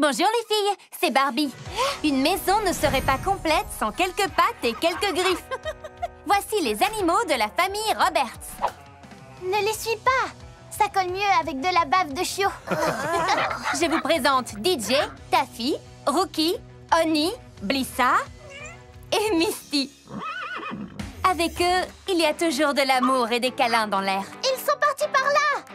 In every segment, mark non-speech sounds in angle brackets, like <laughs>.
Bonjour les filles, c'est Barbie. Une maison ne serait pas complète sans quelques pattes et quelques griffes. Voici les animaux de la famille Roberts. Ne les suis pas Ça colle mieux avec de la bave de chiot. <laughs> Je vous présente DJ, Taffy, Rookie, Oni, Blissa et Misty. Avec eux, il y a toujours de l'amour et des câlins dans l'air. Ils sont partis par là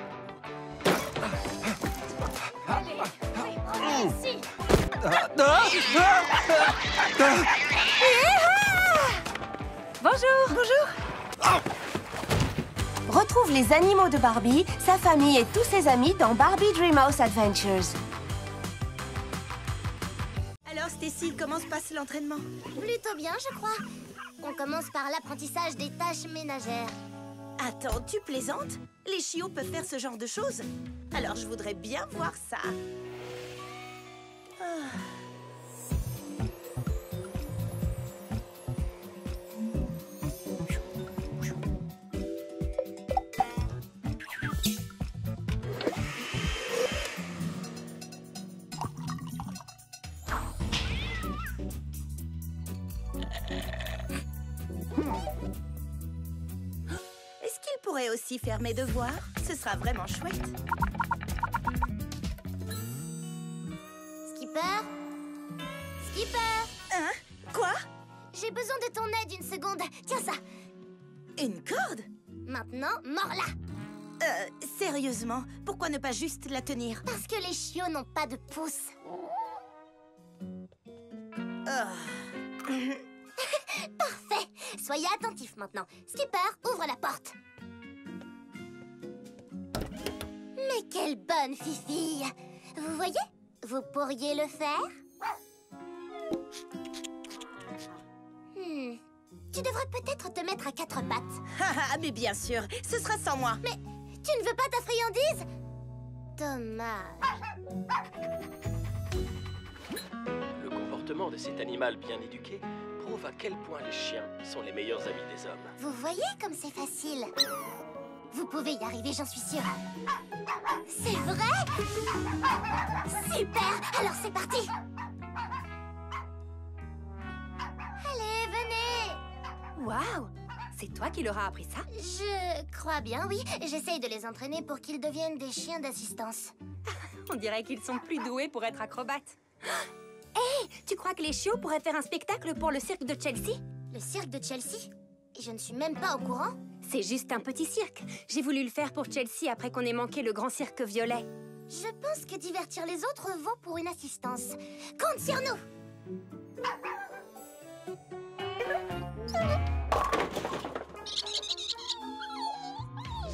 Bonjour Bonjour Retrouve les animaux de Barbie, sa famille et tous ses amis dans Barbie Dreamhouse Adventures. Alors, Stacy, comment se passe l'entraînement? Plutôt bien, je crois. On commence par l'apprentissage des tâches ménagères. Attends, tu plaisantes? Les chiots peuvent faire ce genre de choses Alors, je voudrais bien voir ça. Est-ce qu'il pourrait aussi faire mes devoirs? Ce sera vraiment chouette. Skipper Skipper Hein? Quoi? J'ai besoin de ton aide une seconde. Tiens ça Une corde? Maintenant, mords-la Euh, sérieusement, pourquoi ne pas juste la tenir? Parce que les chiots n'ont pas de pouce. Oh. <laughs> Parfait Soyez attentifs maintenant. Skipper, ouvre la porte. Mais quelle bonne fifille Vous voyez Vous pourriez le faire Hmm. Tu devrais peut-être te mettre à quatre pattes. <laughs> Ah, mais bien sûr, ce sera sans moi. Mais tu ne veux pas ta friandise? Dommage. Le comportement de cet animal bien éduqué prouve à quel point les chiens sont les meilleurs amis des hommes. Vous voyez comme c'est facile Vous pouvez y arriver, j'en suis sûre. C'est vrai? Super Alors c'est parti Allez, venez Waouh C'est toi qui leur as appris ça? Je crois bien, oui. J'essaye de les entraîner pour qu'ils deviennent des chiens d'assistance. <laughs> On dirait qu'ils sont plus doués pour être acrobates. <gasps> Hé, tu crois que les chiots pourraient faire un spectacle pour le cirque de Chelsea? Le cirque de Chelsea? Je ne suis même pas au courant. C'est juste un petit cirque. J'ai voulu le faire pour Chelsea après qu'on ait manqué le grand cirque violet. Je pense que divertir les autres vaut pour une assistance. Compte sur nous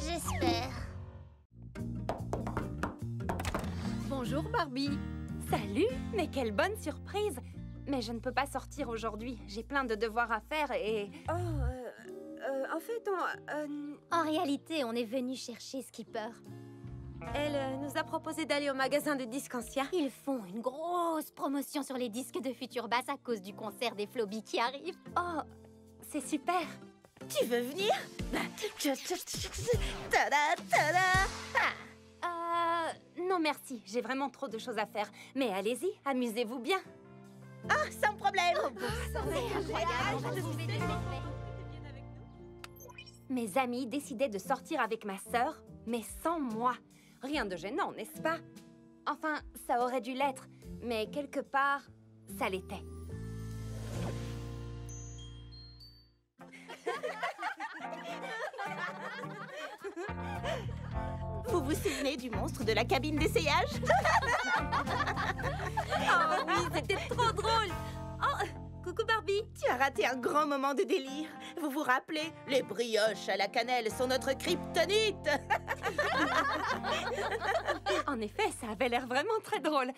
J'espère. Bonjour Barbie. Salut, mais quelle bonne surprise. Mais je ne peux pas sortir aujourd'hui. J'ai plein de devoirs à faire et... Oh, euh, euh, en fait, on, euh, En réalité, on est venu chercher Skipper. elle euh, nous a proposé d'aller au magasin de disques anciens. Ils font une grosse promotion sur les disques de Future Bass à cause du concert des Floby qui arrive. Oh, c'est super. Tu veux venir? Tada, tada. Euh... Non merci, j'ai vraiment trop de choses à faire. Mais allez-y, amusez-vous bien. Ah, sans problème Mes amis décidaient de sortir avec ma sœur, mais sans moi. Rien de gênant, n'est-ce pas? Enfin, ça aurait dû l'être, mais quelque part, ça l'était. <laughs> Vous vous souvenez du monstre de la cabine d'essayage? <laughs> Oh oui, c'était trop drôle. Coucou Barbie. Tu as raté un grand moment de délire. Vous vous rappelez? Les brioches à la cannelle sont notre kryptonite <laughs> En effet, ça avait l'air vraiment très drôle.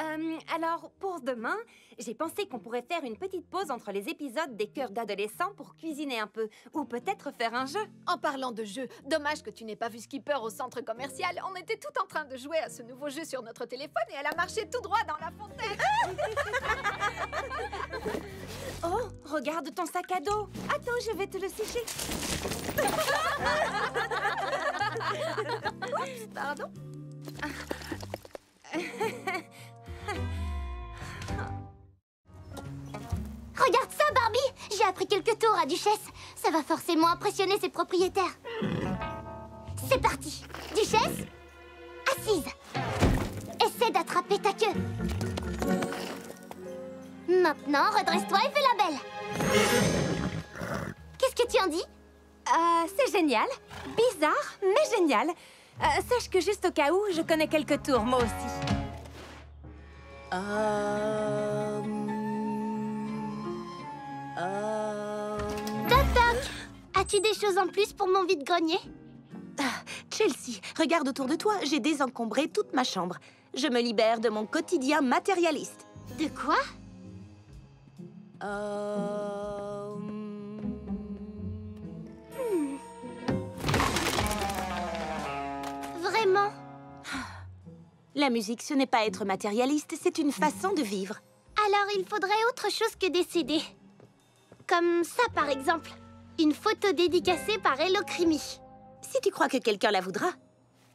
Euh, alors, pour demain, j'ai pensé qu'on pourrait faire une petite pause entre les épisodes des cœurs d'adolescents pour cuisiner un peu, ou peut-être faire un jeu. En parlant de jeu, dommage que tu n'aies pas vu Skipper au centre commercial. On était tout en train de jouer à ce nouveau jeu sur notre téléphone et elle a marché tout droit dans la fontaine. <laughs> Oh, regarde ton sac à dos. Attends, je vais te le sécher. <laughs> Oups, pardon. <laughs> <laughs> Regarde ça, Barbie J'ai appris quelques tours à Duchesse. Ça va forcément impressionner ses propriétaires. C'est parti Duchesse Assise Essaie d'attraper ta queue. Maintenant, redresse-toi et fais la belle. Qu'est-ce que tu en dis? Euh, c'est génial. Bizarre, mais génial. Euh, sache que juste au cas où, je connais quelques tours, moi aussi. Euh... Euh... Toc toc As-tu des choses en plus pour mon vide-grenier? Chelsea, regarde autour de toi, j'ai désencombré toute ma chambre. Je me libère de mon quotidien matérialiste. De quoi? Euh... La musique, ce n'est pas être matérialiste, c'est une façon de vivre. Alors il faudrait autre chose que des CD. Comme ça, par exemple. Une photo dédicacée par Hello Crimi. Si tu crois que quelqu'un la voudra.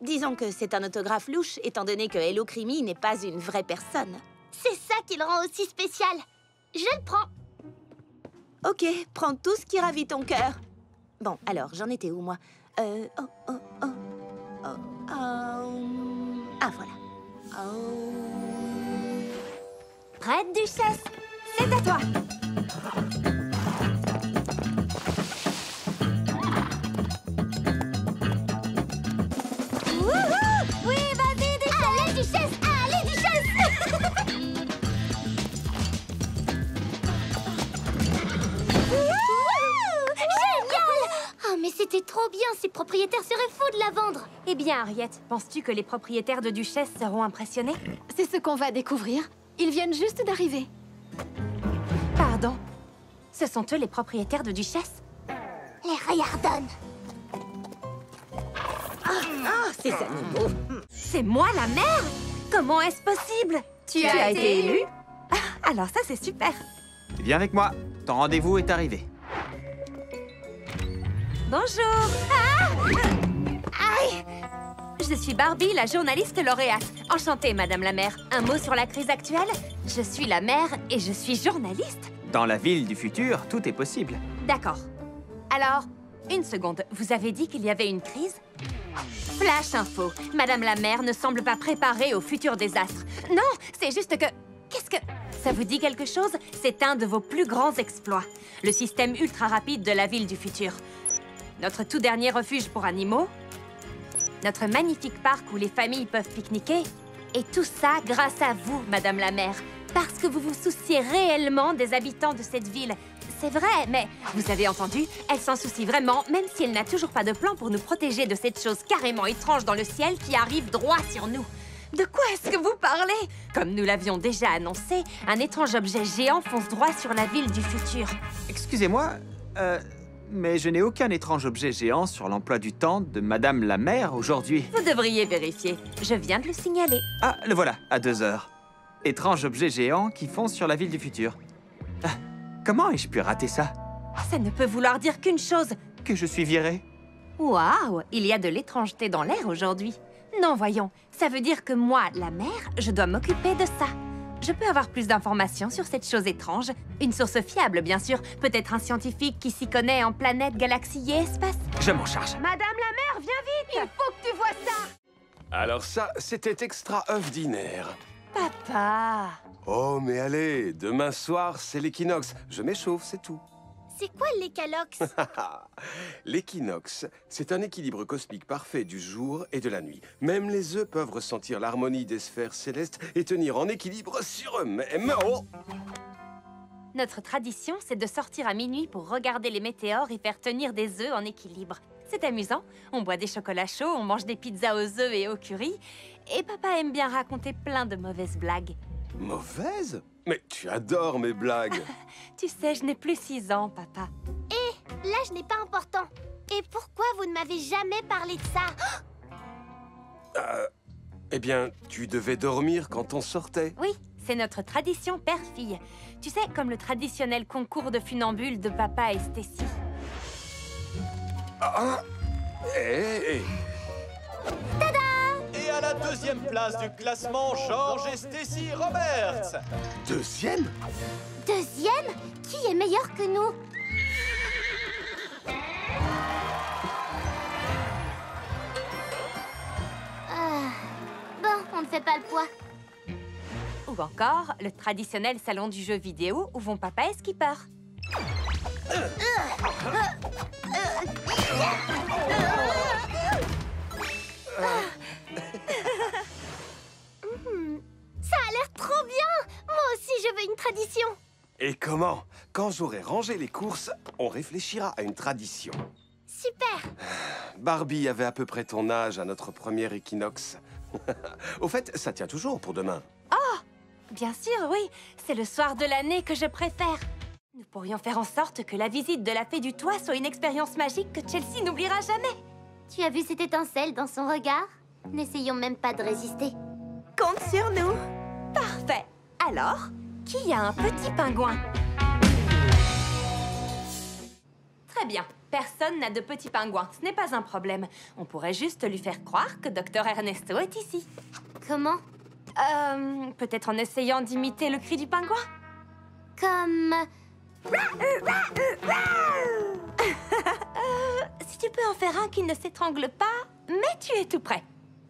Disons que c'est un autographe louche, étant donné que Hello Crimi n'est pas une vraie personne. C'est ça qui le rend aussi spécial. Je le prends. Ok, prends tout ce qui ravit ton cœur. Bon, alors, j'en étais où, moi? Euh... Oh, oh, oh... Oh, oh... Ah, voilà. Oh... Prête, Duchesse? C'est à toi. Oh, c'était trop bien Ces propriétaires seraient fous de la vendre Eh bien, Harriet, penses-tu que les propriétaires de Duchesse seront impressionnés? C'est ce qu'on va découvrir. Ils viennent juste d'arriver. Pardon. Ce sont eux les propriétaires de Duchesse? Les Rayardon Ah, ces animaux C'est moi la mère? Comment est-ce possible? Tu, as été élue Ah, Alors ça, c'est super. Viens avec moi. Ton rendez-vous est arrivé. Bonjour Ah Aïe Je suis Barbie, la journaliste lauréate. Enchantée, Madame la maire. Un mot sur la crise actuelle Je suis la maire et je suis journaliste. Dans la ville du futur, tout est possible. D'accord. Alors, une seconde. Vous avez dit qu'il y avait une crise? Flash info. Madame la maire ne semble pas préparée au futur désastre. Non, c'est juste que... Qu'est-ce que... Ça vous dit quelque chose? C'est un de vos plus grands exploits. Le système ultra rapide de la ville du futur. Notre tout dernier refuge pour animaux. Notre magnifique parc où les familles peuvent pique-niquer. Et tout ça grâce à vous, Madame la maire. Parce que vous vous souciez réellement des habitants de cette ville. C'est vrai, mais vous avez entendu Elle s'en soucie vraiment, même si elle n'a toujours pas de plan pour nous protéger de cette chose carrément étrange dans le ciel qui arrive droit sur nous. De quoi est-ce que vous parlez? Comme nous l'avions déjà annoncé, un étrange objet géant fonce droit sur la ville du futur. Excusez-moi, euh, mais je n'ai aucun étrange objet géant sur l'emploi du temps de Madame la maire aujourd'hui. Vous devriez vérifier. Je viens de le signaler. Ah, le voilà, à deux heures. Étrange objet géant qui fonce sur la ville du futur. Ah, comment ai-je pu rater ça? Ça ne peut vouloir dire qu'une chose. Que je suis viré Waouh, il y a de l'étrangeté dans l'air aujourd'hui. Non, voyons, ça veut dire que moi, la mère, je dois m'occuper de ça. Je peux avoir plus d'informations sur cette chose étrange. Une source fiable, bien sûr. Peut-être un scientifique qui s'y connaît en planète, galaxie et espace. Je m'en charge. Madame la mère, viens vite Il faut que tu vois ça Alors ça, c'était extraordinaire. Papa Oh, mais allez, demain soir, c'est l'équinoxe. Je m'échauffe, c'est tout. C'est quoi l'écalox? <laughs> L'équinoxe, c'est un équilibre cosmique parfait du jour et de la nuit. Même les œufs peuvent ressentir l'harmonie des sphères célestes et tenir en équilibre sur eux-mêmes. Oh Notre tradition, c'est de sortir à minuit pour regarder les météores et faire tenir des œufs en équilibre. C'est amusant. On boit des chocolats chauds, on mange des pizzas aux œufs et au curry. Et papa aime bien raconter plein de mauvaises blagues. Mauvaise Mais tu adores mes blagues. <laughs> Tu sais, je n'ai plus six ans, papa. L'âge n'est pas important. Et pourquoi vous ne m'avez jamais parlé de ça? <gasps> Euh, eh bien, tu devais dormir quand on sortait. Oui, c'est notre tradition père-fille. Tu sais, comme le traditionnel concours de funambules de papa et Stacy. Ah, eh, eh. Tada Et la deuxième place du classement, George et Stacy Roberts. Deuxième Deuxième Qui est meilleur que nous Ah, Bon, on ne fait pas le poids. Ou encore le traditionnel salon du jeu vidéo où vont papa et Skipper. Je veux une tradition Et comment? Quand j'aurai rangé les courses, on réfléchira à une tradition. Super <sighs> Barbie avait à peu près ton âge à notre premier équinoxe. <laughs> Au fait, ça tient toujours pour demain. Bien sûr, oui. C'est le soir de l'année que je préfère. Nous pourrions faire en sorte que la visite de la fée du toit soit une expérience magique que Chelsea n'oubliera jamais. Tu as vu cette étincelle dans son regard? N'essayons même pas de résister. Compte sur nous. Parfait. Alors, qui a un petit pingouin Très bien. Personne n'a de petit pingouin. Ce n'est pas un problème. On pourrait juste lui faire croire que Dr Ernesto est ici. Comment Euh, peut-être en essayant d'imiter le cri du pingouin Comme... <laughs> Si tu peux en faire un qui ne s'étrangle pas, mais tu es tout prêt.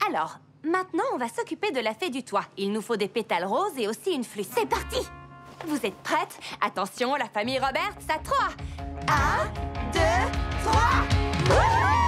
Alors, Maintenant, on va s'occuper de la fée du toit. Il nous faut des pétales roses et aussi une flûte. C'est parti Vous êtes prêtes? Attention, la famille Robert, ça 3 1, 2, 3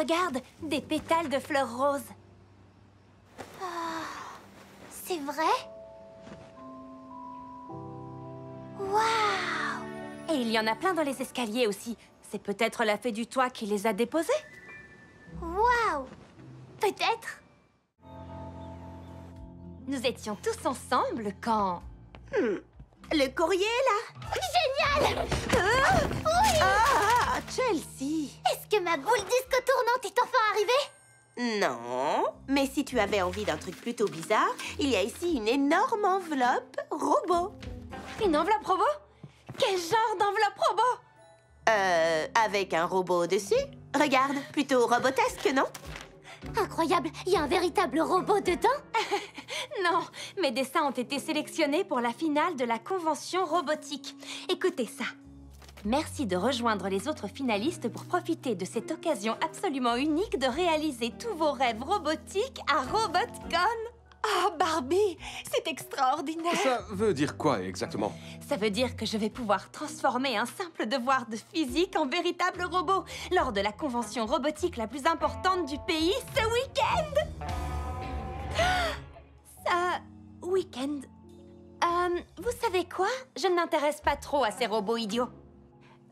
Regarde, des pétales de fleurs roses. C'est vrai? Waouh! Et il y en a plein dans les escaliers aussi. C'est peut-être la fée du toit qui les a déposés? Waouh! Peut-être? Nous étions tous ensemble quand... Le courrier, là. Génial. Ah, Chelsea. Est-ce que ma boule disco tournante est enfin arrivée? Non, mais si tu avais envie d'un truc plutôt bizarre, il y a ici une énorme enveloppe robot. Une enveloppe robot? Quel genre d'enveloppe robot? Euh, avec un robot dessus? Regarde, plutôt robotesque, non? Incroyable Il y a un véritable robot dedans? <laughs> Non, mes dessins ont été sélectionnés pour la finale de la convention robotique. Écoutez ça. Merci de rejoindre les autres finalistes pour profiter de cette occasion absolument unique de réaliser tous vos rêves robotiques à RobotCon. Oh, Barbie, c'est extraordinaire. Ça veut dire quoi exactement? Ça veut dire que je vais pouvoir transformer un simple devoir de physique en véritable robot lors de la convention robotique la plus importante du pays ce week-end. <gasps> Ça, week-end. Euh, vous savez quoi? Je ne m'intéresse pas trop à ces robots idiots.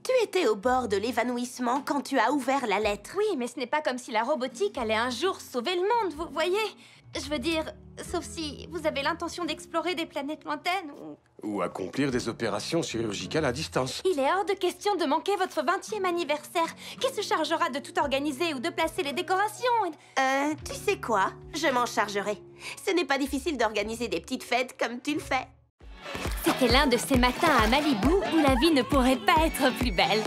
Tu étais au bord de l'évanouissement quand tu as ouvert la lettre. Oui, mais ce n'est pas comme si la robotique allait un jour sauver le monde, vous voyez? Je veux dire, sauf si vous avez l'intention d'explorer des planètes lointaines ou... Ou accomplir des opérations chirurgicales à distance. Il est hors de question de manquer votre 20e anniversaire. Qui se chargera de tout organiser ou de placer les décorations Euh, tu sais quoi? Je m'en chargerai. Ce n'est pas difficile d'organiser des petites fêtes comme tu le fais. C'était l'un de ces matins à Malibu où la vie ne pourrait pas être plus belle.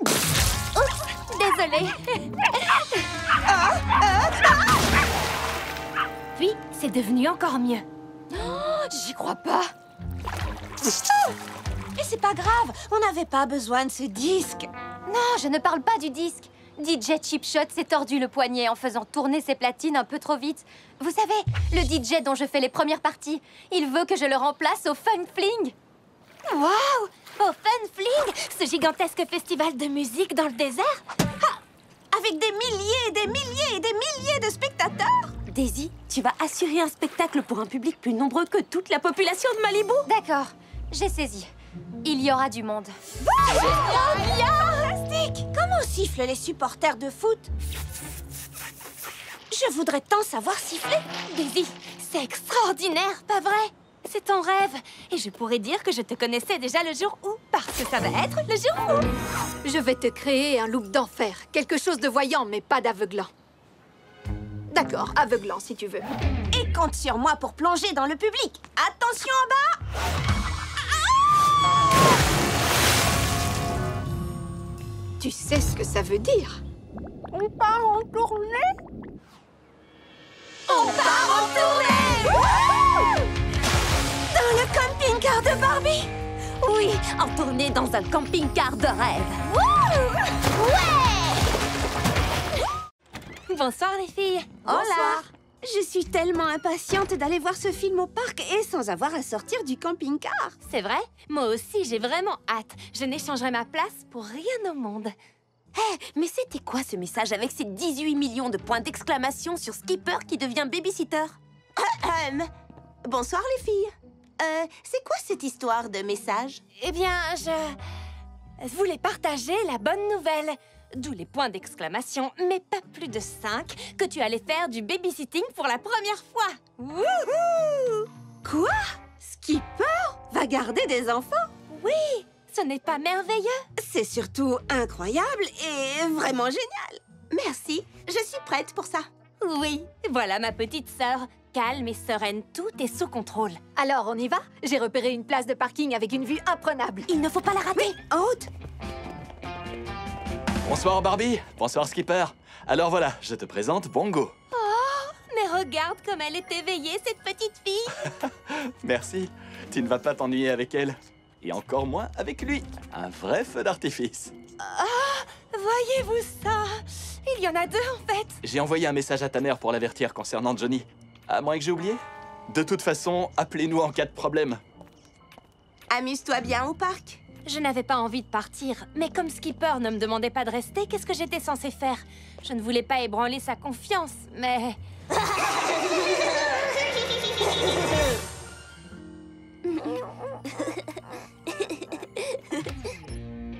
Oups, désolée. C'est devenu encore mieux. J'y crois pas. Mais c'est pas grave, on n'avait pas besoin de ce disque. Non, je ne parle pas du disque. DJ Chipshot s'est tordu le poignet en faisant tourner ses platines un peu trop vite. Vous savez, le DJ dont je fais les premières parties, il veut que je le remplace au Fun Fling. Waouh Au Fun Fling Ce gigantesque festival de musique dans le désert Ah Avec des milliers et des milliers et des milliers de spectateurs Daisy, tu vas assurer un spectacle pour un public plus nombreux que toute la population de Malibu D'accord, j'ai saisi. Il y aura du monde. Fantastique Comment sifflent les supporters de foot? Je voudrais tant savoir siffler. Daisy, c'est extraordinaire, pas vrai? C'est ton rêve. Et je pourrais dire que je te connaissais déjà le jour où, parce que ça va être le jour où. Je vais te créer un look d'enfer. Quelque chose de voyant, mais pas d'aveuglant. D'accord, aveuglant si tu veux. Et compte sur moi pour plonger dans le public. Attention en bas. Tu sais ce que ça veut dire? On part en tournée? On part en tournée. Dans le camping-car de Barbie? Oui, en tournée dans un camping-car de rêve. Bonsoir les filles. Hola Je suis tellement impatiente d'aller voir ce film au parc et sans avoir à sortir du camping-car. C'est vrai? Moi aussi, j'ai vraiment hâte. Je n'échangerai ma place pour rien au monde. Hé, mais c'était quoi ce message avec ces 18 millions de points d'exclamation sur Skipper qui devient babysitter? Bonsoir les filles. Euh, c'est quoi cette histoire de message? Eh bien, je voulais partager la bonne nouvelle. D'où les points d'exclamation, mais pas plus de 5, que tu allais faire du babysitting pour la première fois. Wouhou Quoi? Skipper? Va garder des enfants? Oui, ce n'est pas merveilleux C'est surtout incroyable et vraiment génial. Merci, je suis prête pour ça. Oui, voilà ma petite sœur. Calme et sereine, tout est sous contrôle. Alors, on y va? J'ai repéré une place de parking avec une vue imprenable. Il ne faut pas la rater En haute Bonsoir Barbie, bonsoir Skipper. Alors voilà, je te présente Bongo. Mais regarde comme elle est éveillée, cette petite fille <laughs> Merci, tu ne vas pas t'ennuyer avec elle. Et encore moins avec lui. Un vrai feu d'artifice. Voyez-vous ça? Il y en a deux, en fait J'ai envoyé un message à ta mère pour l'avertir concernant Johnny. À moins que j'ai oublié? De toute façon, appelez-nous en cas de problème. Amuse-toi bien au parc. Je n'avais pas envie de partir, mais comme Skipper ne me demandait pas de rester, qu'est-ce que j'étais censée faire? Je ne voulais pas ébranler sa confiance, mais... <laughs>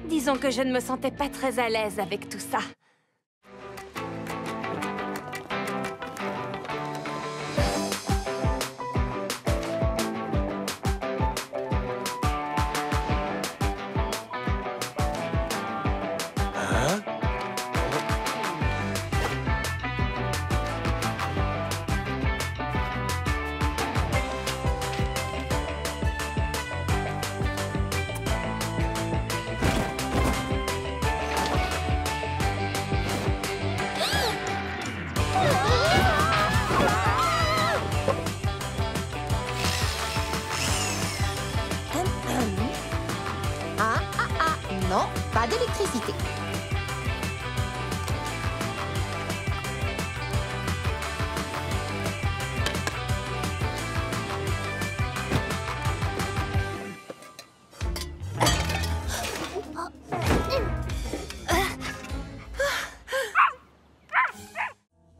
Disons que je ne me sentais pas très à l'aise avec tout ça.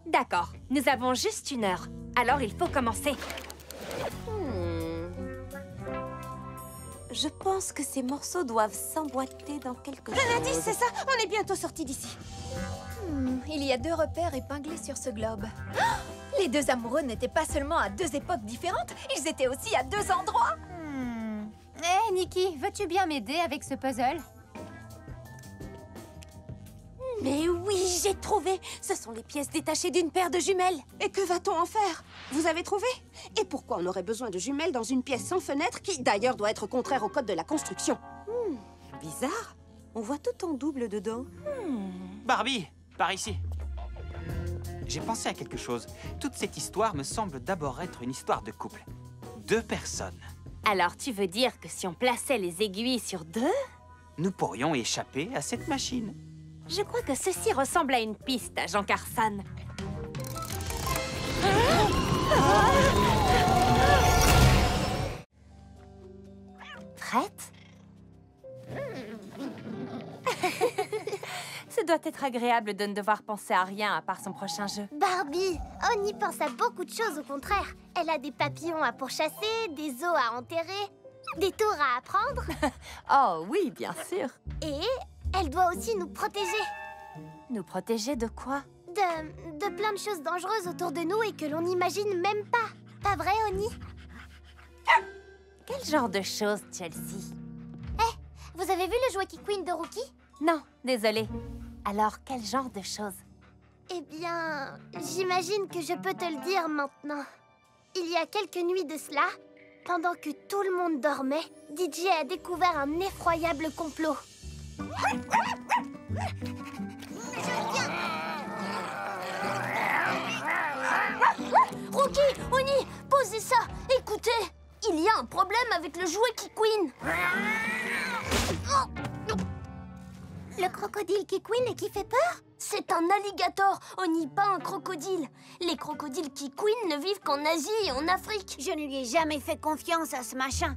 D'accord, nous avons juste une heure. Alors il faut commencer. Pense que ces morceaux doivent s'emboîter dans quelque chose. Un indice, c'est ça On est bientôt sorti d'ici. Hmm, il y a deux repères épinglés sur ce globe. <gasps> Les deux amoureux n'étaient pas seulement à deux époques différentes, ils étaient aussi à deux endroits. Hé, Nikki, veux-tu bien m'aider avec ce puzzle? Mais oui, j'ai trouvé Ce sont les pièces détachées d'une paire de jumelles. Et que va-t-on en faire? Vous avez trouvé? Et pourquoi on aurait besoin de jumelles dans une pièce sans fenêtre qui, d'ailleurs, doit être contraire au code de la construction? Hmm, Bizarre. On voit tout en double dedans. Barbie, par ici. J'ai pensé à quelque chose. Toute cette histoire me semble d'abord être une histoire de couple. Deux personnes. Alors tu veux dire que si on plaçait les aiguilles sur deux? Nous pourrions échapper à cette machine. Je crois que ceci ressemble à une piste, agent Carson. Prête <laughs> Ce doit être agréable de ne devoir penser à rien à part son prochain jeu. Barbie, on y pense à beaucoup de choses au contraire. Elle a des papillons à pourchasser, des os à enterrer. des tours à apprendre. <laughs> Oh oui, bien sûr. Et elle doit aussi nous protéger Nous protéger de quoi? De, de plein de choses dangereuses autour de nous et que l'on n'imagine même pas. Pas vrai, Oni? Quel genre de choses, Chelsea? Vous avez vu le jouet qui queen de Rookie? Non, désolée. Alors, quel genre de choses? Eh bien, j'imagine que je peux te le dire maintenant. Il y a quelques nuits de cela, pendant que tout le monde dormait, DJ a découvert un effroyable complot. Rookie, Oni, posez ça Écoutez, il y a un problème avec le jouet qui queen. Le crocodile qui queen et qui fait peur? C'est un alligator, Oni, pas un crocodile. Les crocodiles qui queen ne vivent qu'en Asie et en Afrique. Je ne lui ai jamais fait confiance à ce machin.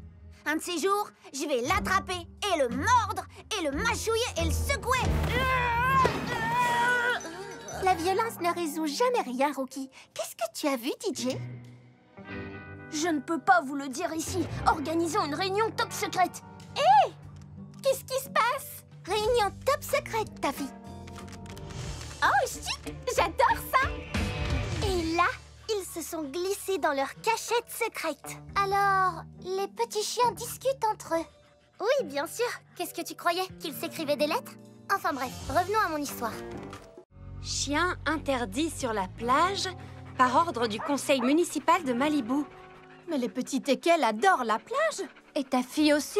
Un de ces jours, je vais l'attraper et le mordre et le mâchouiller et le secouer. La violence ne résout jamais rien, Rocky. Qu'est-ce que tu as vu, DJ Je ne peux pas vous le dire ici. Organisons une réunion top secrète. Hé Qu'est-ce qui se passe? Réunion top secrète, ta fille. Oh, chut J'adore ça Et là, se sont glissés dans leur cachette secrète. Alors, les petits chiens discutent entre eux. Oui, bien sûr. Qu'est-ce que tu croyais Qu'ils s'écrivaient des lettres Enfin bref, revenons à mon histoire. Chien interdit sur la plage par ordre du conseil municipal de Malibu. Mais les petits teckels adorent la plage. Et ta fille aussi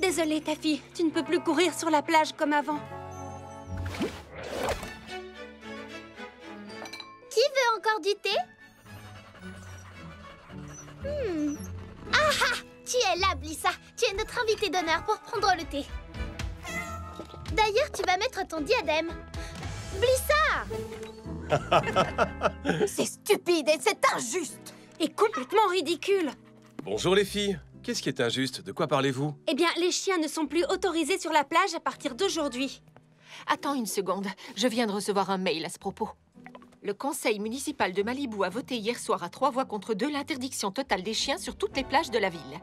Désolée, ta fille, tu ne peux plus courir sur la plage comme avant. Qui veut encore du thé? Hmm. Ah ah Tu es là, Blissa Tu es notre invité d'honneur pour prendre le thé. D'ailleurs, tu vas mettre ton diadème. Blissa <laughs> C'est stupide et c'est injuste. Et complètement ridicule. Bonjour les filles. Qu'est-ce qui est injuste? De quoi parlez-vous? Eh bien, les chiens ne sont plus autorisés sur la plage à partir d'aujourd'hui. Attends une seconde. Je viens de recevoir un mail à ce propos. Le conseil municipal de Malibu a voté hier soir à trois voix contre deux l'interdiction totale des chiens sur toutes les plages de la ville.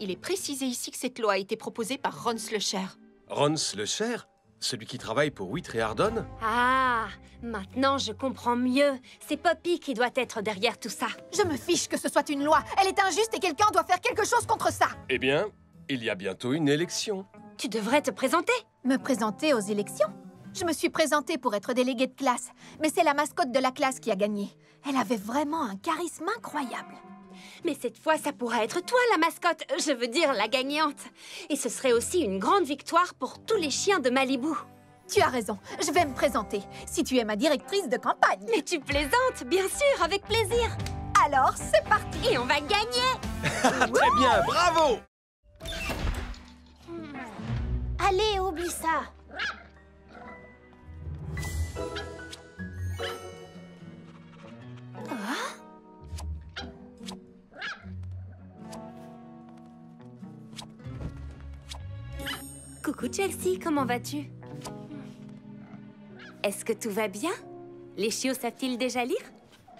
Il est précisé ici que cette loi a été proposée par Ron Slusher. Rons le Cher Celui qui travaille pour Whit et Hardon Ah, maintenant je comprends mieux. C'est Poppy qui doit être derrière tout ça. Je me fiche que ce soit une loi. Elle est injuste et quelqu'un doit faire quelque chose contre ça. Eh bien, il y a bientôt une élection. Tu devrais te présenter. Me présenter aux élections Je me suis présentée pour être déléguée de classe, mais c'est la mascotte de la classe qui a gagné. Elle avait vraiment un charisme incroyable. Mais cette fois, ça pourra être toi la mascotte, je veux dire la gagnante. Et ce serait aussi une grande victoire pour tous les chiens de Malibu. Tu as raison, je vais me présenter, si tu es ma directrice de campagne. Mais tu plaisantes, bien sûr, avec plaisir. Alors, c'est parti Et on va gagner <laughs> Très bien, bravo Allez, oublie ça Coucou Chelsea, comment vas-tu? Est-ce que tout va bien? Les chiots savent-ils déjà lire?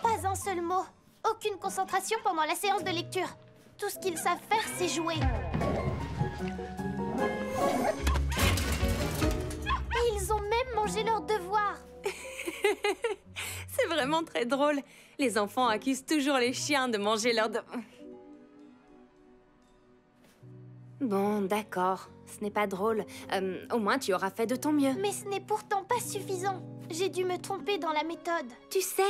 Pas un seul mot. Aucune concentration pendant la séance de lecture. Tout ce qu'ils savent faire, c'est jouer. Mangé leurs devoirs. <laughs> C'est vraiment très drôle. Les enfants accusent toujours les chiens de manger leurs de... Bon, d'accord. Ce n'est pas drôle. Euh, au moins, tu auras fait de ton mieux. Mais ce n'est pourtant pas suffisant. J'ai dû me tromper dans la méthode. Tu sais,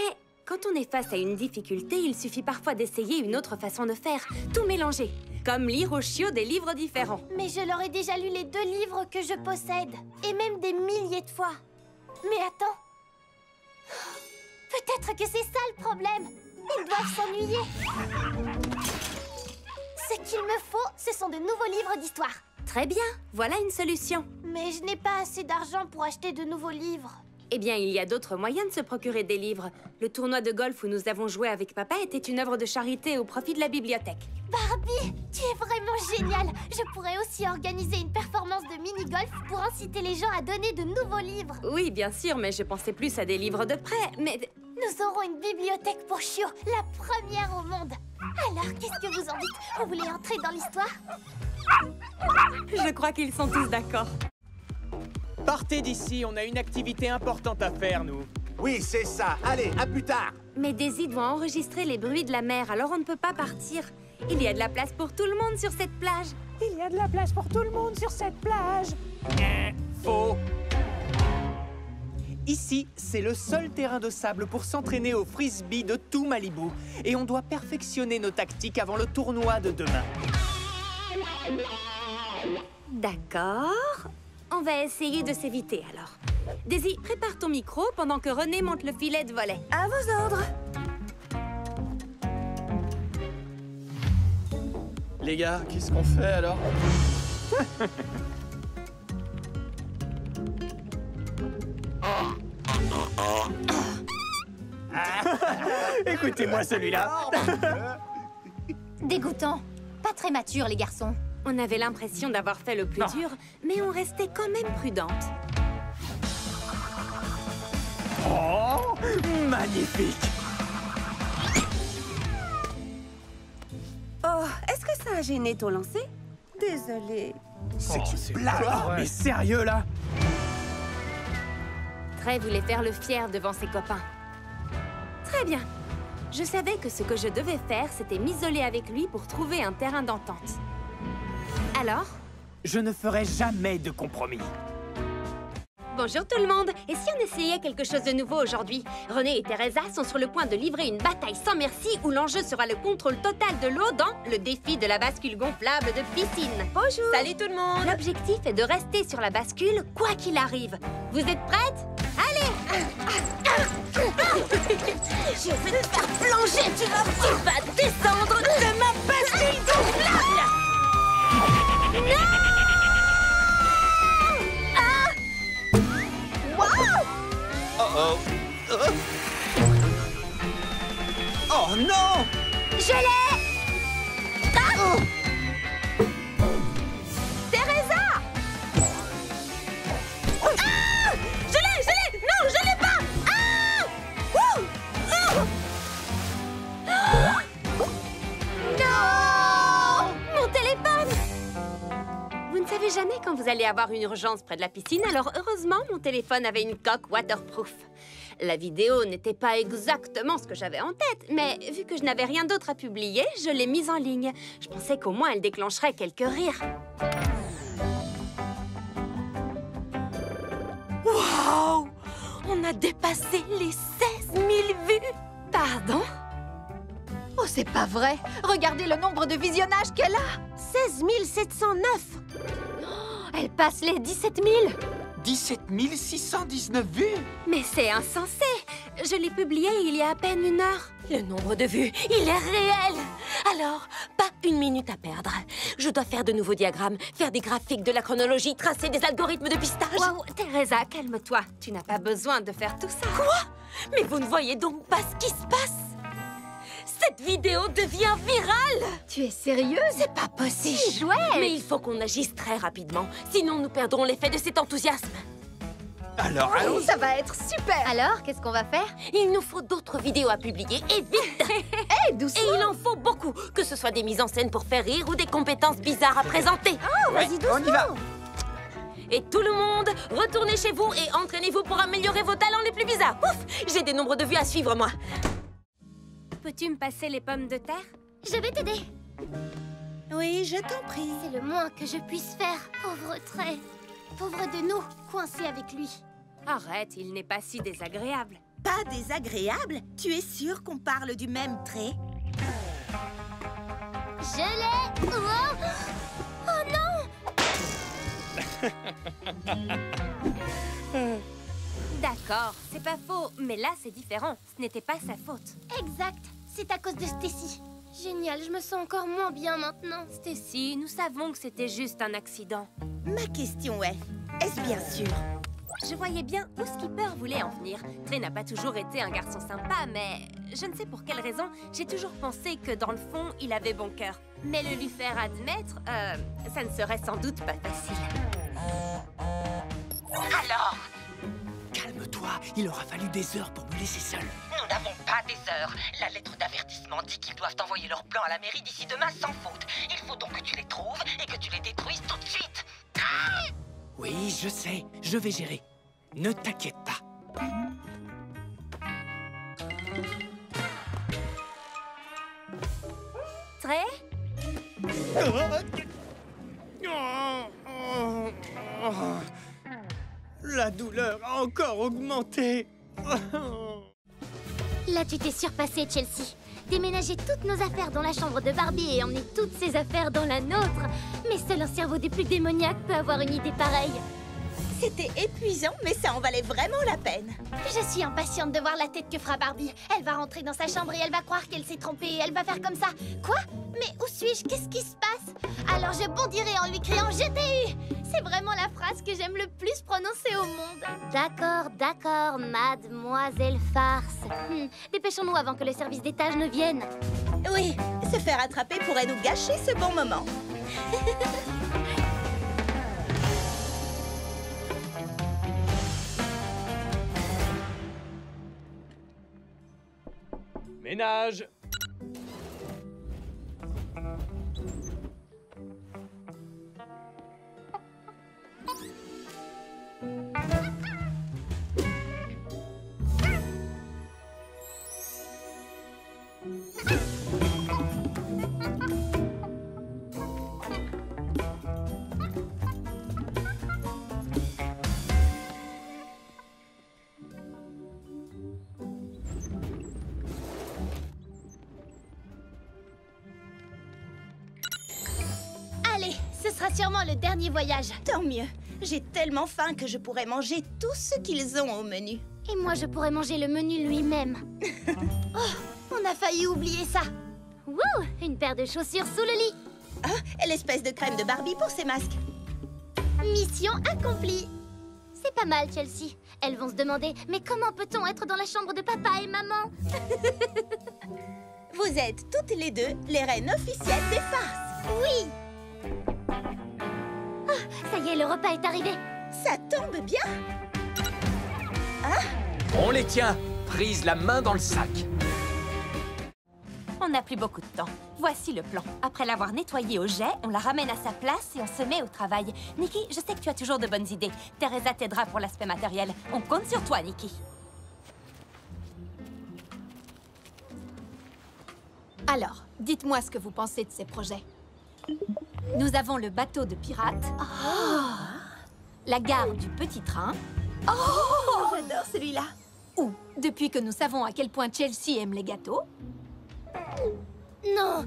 quand on est face à une difficulté, il suffit parfois d'essayer une autre façon de faire. Tout mélanger. Comme lire aux chiots des livres différents. Mais je leur ai déjà lu les deux livres que je possède. Et même des milliers de fois. Mais attends. Peut-être que c'est ça le problème. Ils doivent s'ennuyer. Ce qu'il me faut, ce sont de nouveaux livres d'histoire. Très bien, voilà une solution. Mais je n'ai pas assez d'argent pour acheter de nouveaux livres. Eh bien, il y a d'autres moyens de se procurer des livres. Le tournoi de golf où nous avons joué avec papa était une œuvre de charité au profit de la bibliothèque. Barbie, tu es vraiment géniale. Je pourrais aussi organiser une performance de mini-golf pour inciter les gens à donner de nouveaux livres. Oui, bien sûr, mais je pensais plus à des livres de prêt. Mais Nous aurons une bibliothèque pour chiots, la première au monde. Alors, qu'est-ce que vous en dites? Vous voulez entrer dans l'histoire? Je crois qu'ils sont tous d'accord. Partez d'ici, on a une activité importante à faire, nous. Oui, c'est ça. Allez, à plus tard. Mais Daisy doit enregistrer les bruits de la mer, alors on ne peut pas partir. Il y a de la place pour tout le monde sur cette plage. Il y a de la place pour tout le monde sur cette plage. Faux. Ici, c'est le seul terrain de sable pour s'entraîner au frisbee de tout Malibu. Et on doit perfectionner nos tactiques avant le tournoi de demain. D'accord. On va essayer de s'éviter alors. Daisy, prépare ton micro pendant que René monte le filet de volet. À vos ordres. Les gars, qu'est-ce qu'on fait alors? <laughs> Écoutez-moi celui-là. Dégoûtant. Pas très mature, les garçons. On avait l'impression d'avoir fait le plus Non. dur, mais on restait quand même prudente. Oh, magnifique. Oh, est-ce que ça a gêné ton lancer? Désolée. C'est une blague. Mais sérieux là? Trey voulait faire le fier devant ses copains. Très bien. Je savais que ce que je devais faire, c'était m'isoler avec lui pour trouver un terrain d'entente. Alors, Je ne ferai jamais de compromis. bonjour tout le monde. Et si on essayait quelque chose de nouveau aujourd'hui? René et Teresa sont sur le point de livrer une bataille sans merci où l'enjeu sera le contrôle total de l'eau dans le défi de la bascule gonflable de piscine. Bonjour. Salut tout le monde. L'objectif est de rester sur la bascule quoi qu'il arrive. Vous êtes prêtes? Allez! Je vais te faire plonger, tu vas, tu vas descendre de ma bascule gonflable Ah Oh oh Oh non Je l'ai jamais quand vous allez avoir une urgence près de la piscine, alors heureusement, mon téléphone avait une coque waterproof. La vidéo n'était pas exactement ce que j'avais en tête, mais vu que je n'avais rien d'autre à publier, je l'ai mise en ligne. Je pensais qu'au moins elle déclencherait quelques rires. Wow On a dépassé les 16 000 vues Pardon? Oh, c'est pas vrai Regardez le nombre de visionnages qu'elle a 16 709 Elle passe les 17 000 17 619 vues Mais c'est insensé Je l'ai publié il y a à peine une heure. Le nombre de vues, il est réel Alors, pas une minute à perdre. Je dois faire de nouveaux diagrammes, faire des graphiques, de la chronologie, tracer des algorithmes de pistage. Waouh, Teresa, calme-toi. Tu n'as pas besoin de faire tout ça. Quoi? Mais vous ne voyez donc pas ce qui se passe? Cette vidéo devient virale. Tu es sérieuse? C'est pas possible. Mais il faut qu'on agisse très rapidement, sinon nous perdrons l'effet de cet enthousiasme. Alors allons Ça va être super. Alors, qu'est-ce qu'on va faire? Il nous faut d'autres vidéos à publier, et vite. Hé, <laughs> doucement. Et il en faut beaucoup, que ce soit des mises en scène pour faire rire ou des compétences bizarres à présenter. Vas-y, doucement On y va. Et tout le monde, retournez chez vous et entraînez-vous pour améliorer vos talents les plus bizarres. Ouf J'ai des nombres de vues à suivre, moi. Peux-tu me passer les pommes de terre? Je vais t'aider. Oui, je t'en prie. C'est le moins que je puisse faire. Pauvre trait. Pauvre de nous, coincés avec lui. Arrête, il n'est pas si désagréable. Pas désagréable? Tu es sûr qu'on parle du même trait? Je l'ai Oh, oh non <laughs> D'accord, c'est pas faux, mais là c'est différent. Ce n'était pas sa faute. Exact, c'est à cause de Stacy. Génial, je me sens encore moins bien maintenant. Stacy, nous savons que c'était juste un accident. Ma question est, est-ce bien sûr? Je voyais bien où Skipper voulait en venir. Trey n'a pas toujours été un garçon sympa, mais je ne sais pour quelle raison, j'ai toujours pensé que dans le fond, il avait bon cœur. Mais le lui faire admettre, euh, ça ne serait sans doute pas facile. Il aura fallu des heures pour me laisser seul. Nous n'avons pas des heures. La lettre d'avertissement dit qu'ils doivent envoyer leur plan à la mairie d'ici demain sans faute. Il faut donc que tu les trouves et que tu les détruises tout de suite. Oui, je sais. Je vais gérer. Ne t'inquiète pas. Très La douleur a encore augmenté. <laughs> Là, tu t'es surpassé, Chelsea. Déménager toutes nos affaires dans la chambre de Barbie et emmener toutes ses affaires dans la nôtre. Mais seul un cerveau des plus démoniaques peut avoir une idée pareille. C'était épuisant, mais ça en valait vraiment la peine. Je suis impatiente de voir la tête que fera Barbie. Elle va rentrer dans sa chambre et elle va croire qu'elle s'est trompée et elle va faire comme ça. Quoi? Mais où suis-je? Qu'est-ce qui se passe? Alors je bondirai en lui criant « Je t'ai eu !» C'est vraiment la phrase que j'aime le plus prononcer au monde. D'accord, d'accord, mademoiselle farce. Hmm, Dépêchons-nous avant que le service d'étage ne vienne. Oui, se faire attraper pourrait nous gâcher ce bon moment. <laughs> Ménage le dernier voyage. Tant mieux. J'ai tellement faim que je pourrais manger tout ce qu'ils ont au menu. Et moi, je pourrais manger le menu lui-même. <laughs> oh, on a failli oublier ça. Wouh Une paire de chaussures sous le lit. Ah, et l'espèce de crème de Barbie pour ses masques. Mission accomplie. C'est pas mal, Chelsea. Elles vont se demander, mais comment peut-on être dans la chambre de papa et maman? <laughs> Vous êtes toutes les deux les reines officielles des farces. Oui Ça y est, le repas est arrivé. Ça tombe bien. On les tient Prise la main dans le sac. On n'a plus beaucoup de temps. Voici le plan. Après l'avoir nettoyée au jet, on la ramène à sa place et on se met au travail. Nikki, je sais que tu as toujours de bonnes idées. Teresa t'aidera pour l'aspect matériel. On compte sur toi, Nikki. Alors, dites-moi ce que vous pensez de ces projets. Nous avons le bateau de pirates, la gare du petit train, Oh, j'adore celui-là. ou, depuis que nous savons à quel point Chelsea aime les gâteaux, Non,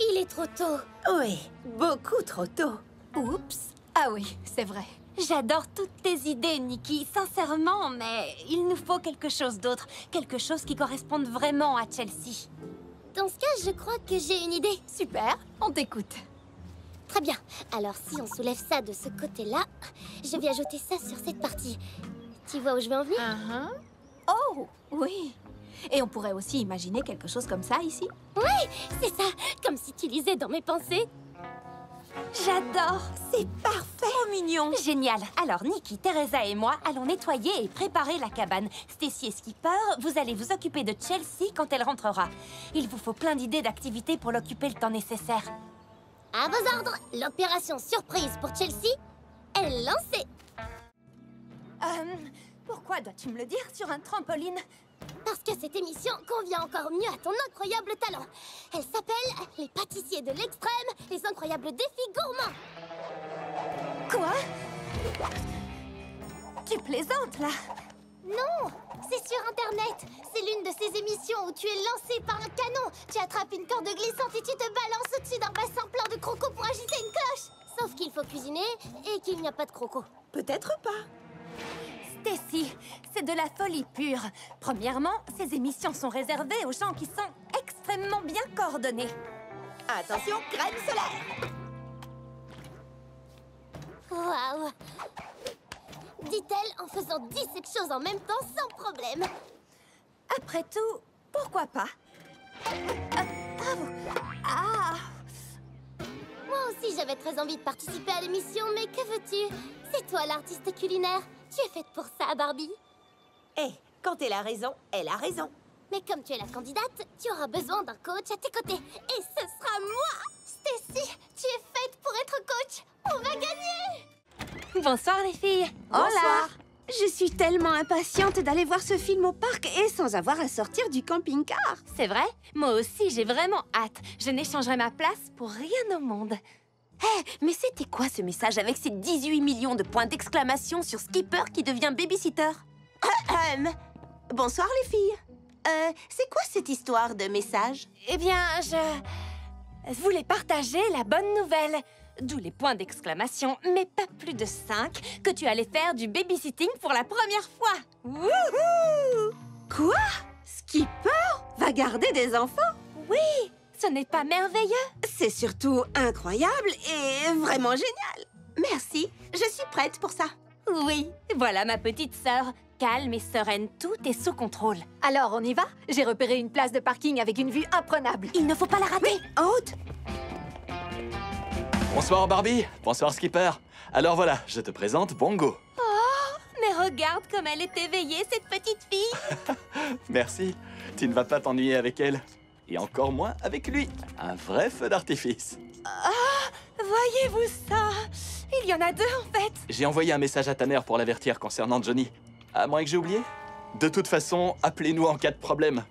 il est trop tôt. Oui, beaucoup trop tôt. Oups Ah oui, c'est vrai. J'adore toutes tes idées, Nikki, sincèrement, mais il nous faut quelque chose d'autre. Quelque chose qui corresponde vraiment à Chelsea. Dans ce cas, je crois que j'ai une idée. Super, on t'écoute. Très bien. Alors, si on soulève ça de ce côté-là, je vais ajouter ça sur cette partie. Tu vois où je vais en venir? Oh, oui. Et on pourrait aussi imaginer quelque chose comme ça ici. Oui, c'est ça. Comme si tu lisais dans mes pensées. J'adore C'est parfait Trop mignon Génial Alors, Nikki, Teresa et moi allons nettoyer et préparer la cabane. Stacy et Skipper, vous allez vous occuper de Chelsea quand elle rentrera. Il vous faut plein d'idées d'activités pour l'occuper le temps nécessaire. À vos ordres, l'opération surprise pour Chelsea est lancée. Euh, pourquoi dois-tu me le dire sur un trampoline? Parce que cette émission convient encore mieux à ton incroyable talent. Elle s'appelle Les pâtissiers de l'extrême, les incroyables défis gourmands. Quoi? Tu plaisantes, là? Non, c'est sur Internet. C'est l'une de ces émissions où tu es lancé par un canon. Tu attrapes une corde glissante et tu te balances au-dessus d'un bassin plein de crocos pour agiter une cloche. Sauf qu'il faut cuisiner et qu'il n'y a pas de crocos. Peut-être pas. Stacy, c'est de la folie pure. Premièrement, ces émissions sont réservées aux gens qui sont extrêmement bien coordonnés. Attention, crème solaire. Waouh Dit-elle en faisant 17 choses en même temps sans problème. Après tout, pourquoi pas? Ah, ah, Moi aussi, j'avais très envie de participer à l'émission, mais que veux-tu? C'est toi l'artiste culinaire. Tu es faite pour ça, Barbie. Eh, quand elle a raison, elle a raison. Mais comme tu es la candidate, tu auras besoin d'un coach à tes côtés. Et ce sera moi Stacy, tu es faite pour être coach On va gagner Bonsoir les filles. Bonsoir. Je suis tellement impatiente d'aller voir ce film au parc et sans avoir à sortir du camping-car. C'est vrai? Moi aussi, j'ai vraiment hâte. Je n'échangerai ma place pour rien au monde. Hé, mais c'était quoi ce message avec ces 18 millions de points d'exclamation sur Skipper qui devient babysitter? Ahem. <coughs> Bonsoir les filles. Euh, c'est quoi cette histoire de message? Eh bien, je voulais partager la bonne nouvelle. D'où les points d'exclamation, mais pas plus de 5, que tu allais faire du babysitting pour la première fois. Wouhou Quoi? Skipper va garder des enfants? Oui, ce n'est pas merveilleux C'est surtout incroyable et vraiment génial. Merci, je suis prête pour ça. Oui, voilà ma petite sœur. Calme et sereine, tout est sous contrôle. Alors, on y va? J'ai repéré une place de parking avec une vue imprenable. Il ne faut pas la rater. En haute Bonsoir Barbie, bonsoir Skipper. Alors voilà, je te présente Bongo. Oh, mais regarde comme elle est éveillée, cette petite fille <laughs> Merci, tu ne vas pas t'ennuyer avec elle. Et encore moins avec lui. Un vrai feu d'artifice. Ah, voyez-vous ça? Il y en a deux en fait J'ai envoyé un message à ta mère pour l'avertir concernant Johnny. À moins que j'ai oublié De toute façon, appelez-nous en cas de problème.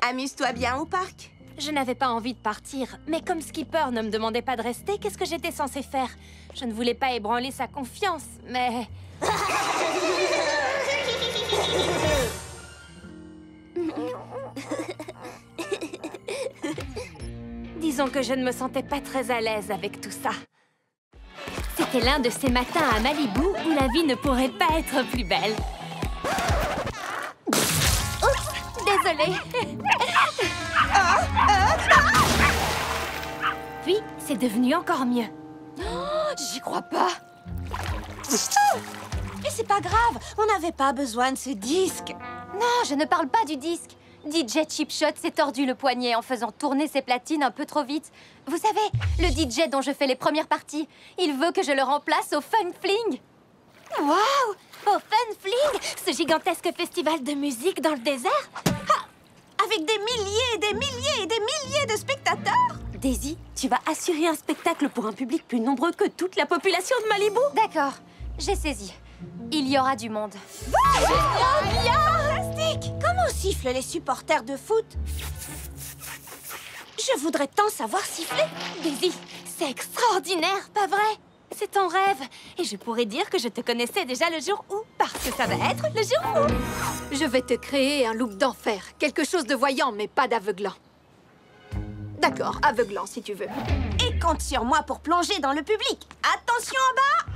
Amuse-toi bien au parc. Je n'avais pas envie de partir, mais comme Skipper ne me demandait pas de rester, qu'est-ce que j'étais censée faire? Je ne voulais pas ébranler sa confiance, mais... Disons que je ne me sentais pas très à l'aise avec tout ça. C'était l'un de ces matins à Malibu où la vie ne pourrait pas être plus belle. Désolée. <laughs> Puis, c'est devenu encore mieux. Oh, J'y crois pas. Mais c'est pas grave, on n'avait pas besoin de ce disque. Non, je ne parle pas du disque. DJ Chipshot s'est tordu le poignet en faisant tourner ses platines un peu trop vite. Vous savez, le DJ dont je fais les premières parties, il veut que je le remplace au Fun Fling. Waouh Au Fun Fling Ce gigantesque festival de musique dans le désert? Ah Avec des milliers et des milliers et des milliers de spectateurs Daisy, tu vas assurer un spectacle pour un public plus nombreux que toute la population de Malibu D'accord, j'ai saisi. Il y aura du monde. Fantastique Comment sifflent les supporters de foot? Je voudrais tant savoir siffler. Daisy, c'est extraordinaire, pas vrai? C'est ton rêve. Et je pourrais dire que je te connaissais déjà le jour où, parce que ça va être le jour où. Je vais te créer un look d'enfer. Quelque chose de voyant, mais pas d'aveuglant. D'accord, aveuglant si tu veux. Et compte sur moi pour plonger dans le public. Attention en bas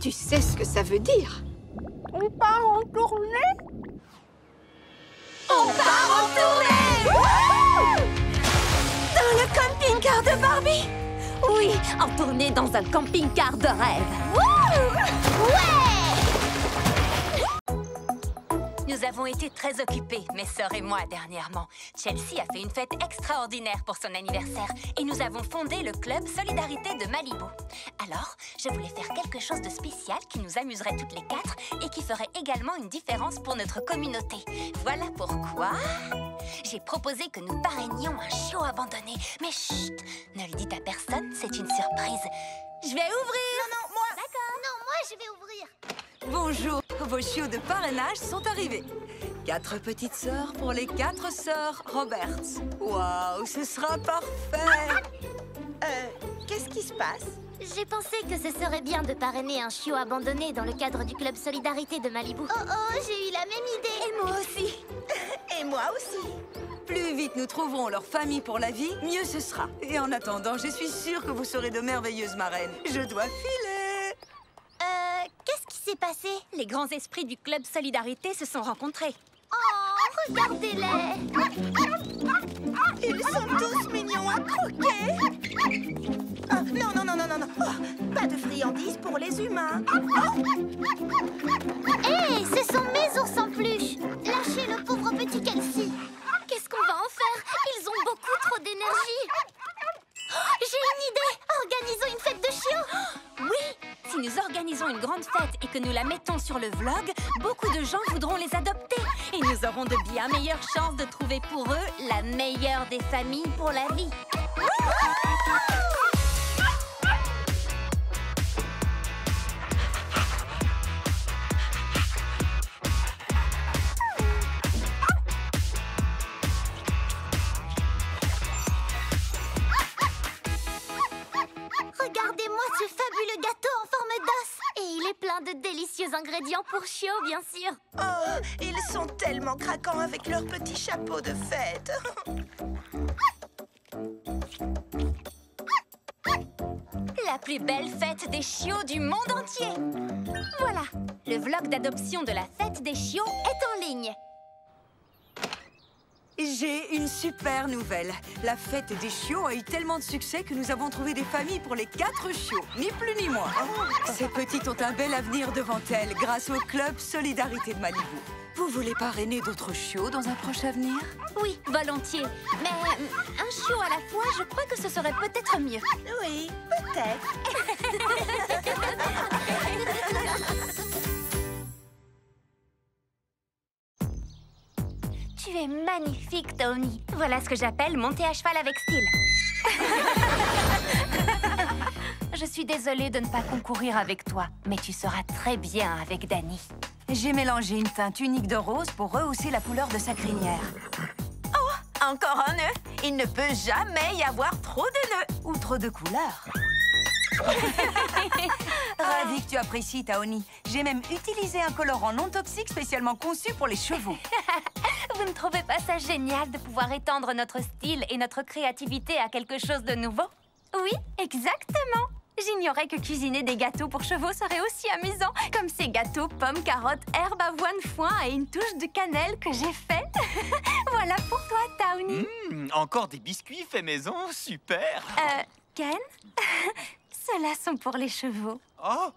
Tu sais ce que ça veut dire On part en tournée? On part en tournée En tournée dans un camping-car de rêve. Ouais Nous avons été très occupés, mes sœurs et moi, dernièrement. Chelsea a fait une fête extraordinaire pour son anniversaire et nous avons fondé le club Solidarité de Malibu. Alors, je voulais faire quelque chose de spécial qui nous amuserait toutes les quatre et qui ferait également une différence pour notre communauté. Voilà pourquoi j'ai proposé que nous parrainions un chiot abandonné. Mais chut, ne le dites à personne, c'est une surprise. Je vais ouvrir Non, non, moi D'accord, non, moi je vais ouvrir Bonjour, vos chiots de parrainage sont arrivés. Quatre petites sœurs pour les quatre sœurs Roberts. Waouh, ce sera parfait Euh, qu'est-ce qui se passe? J'ai pensé que ce serait bien de parrainer un chiot abandonné dans le cadre du club Solidarité de Malibu. Oh oh, j'ai eu la même idée Et moi aussi <laughs> Et moi aussi Plus vite nous trouverons leur famille pour la vie, mieux ce sera. Et en attendant, je suis sûre que vous serez de merveilleuses marraines. Je dois filer s'est passé Les grands esprits du club Solidarité se sont rencontrés. Oh, regardez-les Ils sont tous mignons à croquer. Ah, Non, non, non, non, non, non. Oh, Pas de friandises pour les humains. Hé, ce sont mes ours en peluche. Lâchez le pauvre petit Kelsey. Qu'est-ce qu'on va en faire? Ils ont beaucoup trop d'énergie J'ai une idée Organisons une fête de chiots Oui organisons une grande fête et que nous la mettons sur le vlog, beaucoup de gens voudront les adopter. Et nous aurons de bien meilleures chances de trouver pour eux la meilleure des familles pour la vie. Ingrédients pour chiots, bien sûr. Oh, ils sont tellement craquants avec leurs petits chapeaux de fête. La plus belle fête des chiots du monde entier. Voilà, le vlog d'adoption de la fête des chiots est en ligne J'ai une super nouvelle. La fête des chiots a eu tellement de succès que nous avons trouvé des familles pour les quatre chiots, ni plus ni moins. Ces petites ont un bel avenir devant elles grâce au club Solidarité de Malibu. Vous voulez parrainer d'autres chiots dans un proche avenir? Oui, volontiers. Mais euh, un chiot à la fois, je crois que ce serait peut-être mieux. Oui, peut-être. <laughs> Tu es magnifique, Tony. Voilà ce que j'appelle monter à cheval avec style. <laughs> Je suis désolée de ne pas concourir avec toi, mais tu seras très bien avec Danny. J'ai mélangé une teinte unique de rose pour rehausser la couleur de sa crinière. Oh, encore un nœud. Il ne peut jamais y avoir trop de nœuds. Ou trop de couleurs. <laughs> Ravi que tu apprécies, Taoni. J'ai même utilisé un colorant non toxique spécialement conçu pour les chevaux. <laughs> Vous ne trouvez pas ça génial de pouvoir étendre notre style et notre créativité à quelque chose de nouveau? Oui, exactement J'ignorais que cuisiner des gâteaux pour chevaux serait aussi amusant, comme ces gâteaux pommes, carottes, herbes, avoine, foin et une touche de cannelle que j'ai fait. <laughs> voilà pour toi, Towny. Hmm, encore des biscuits faits maison, super Euh, Ken? Ceux-là sont pour les chevaux. Oh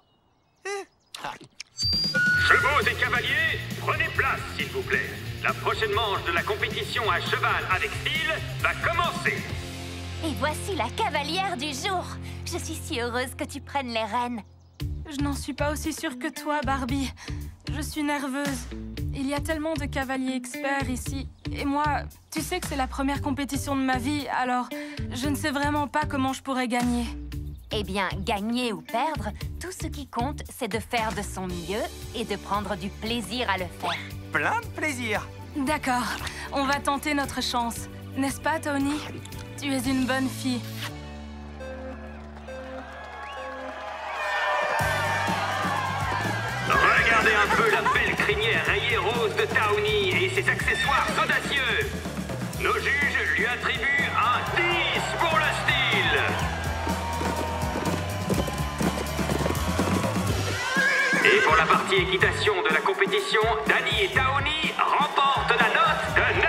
Chevaux et cavaliers, prenez place, s'il vous plaît. La prochaine manche de la compétition à cheval avec style va commencer. Et voici la cavalière du jour. Je suis si heureuse que tu prennes les rênes. Je n'en suis pas aussi sûre que toi, Barbie. Je suis nerveuse. Il y a tellement de cavaliers experts ici. Et moi, tu sais que c'est la première compétition de ma vie, alors je ne sais vraiment pas comment je pourrais gagner. Eh bien, gagner ou perdre, tout ce qui compte, c'est de faire de son mieux et de prendre du plaisir à le faire. Plein de plaisir D'accord, on va tenter notre chance. N'est-ce pas, Tony? Tu es une bonne fille. Regardez un peu la belle crinière rayée rose de Towny et ses accessoires audacieux. Nos juges lui attribuent un partie équitation de la compétition, Danny et Towny remportent la note de 9.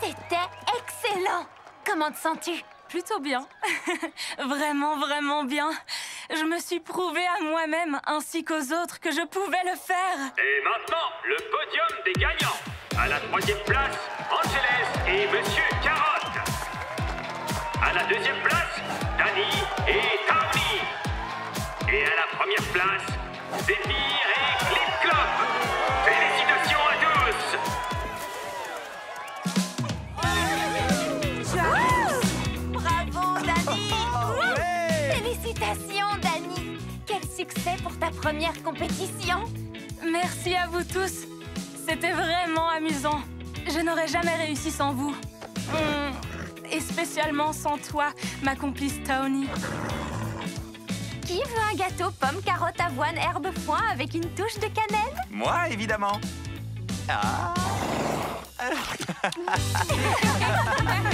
C'était excellent Comment te sens-tu? Plutôt bien. <laughs> vraiment, vraiment bien. Je me suis prouvé à moi-même ainsi qu'aux autres que je pouvais le faire. Et maintenant, le podium des gagnants. À la troisième place, Angeles et Monsieur Carotte. À la deuxième place, Et Tony. Et à la première place, Zéphyr et Clip Clop. Félicitations à tous. Bravo, Danny Félicitations, Danny Quel succès pour ta première compétition Merci à vous tous. C'était vraiment amusant. Je n'aurais jamais réussi sans vous. Hum, Et spécialement sans toi, ma complice Tony. Qui veut un gâteau pomme, carotte, avoine, herbe, foin avec une touche de cannelle? Moi, évidemment. Ah <laughs>